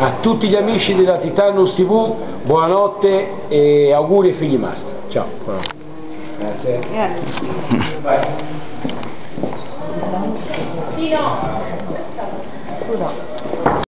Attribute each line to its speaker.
Speaker 1: A tutti gli amici della Titanus TV, buonanotte e auguri ai figli maschi. Ciao. buonanotte. Grazie. Vai.
Speaker 2: Scusa.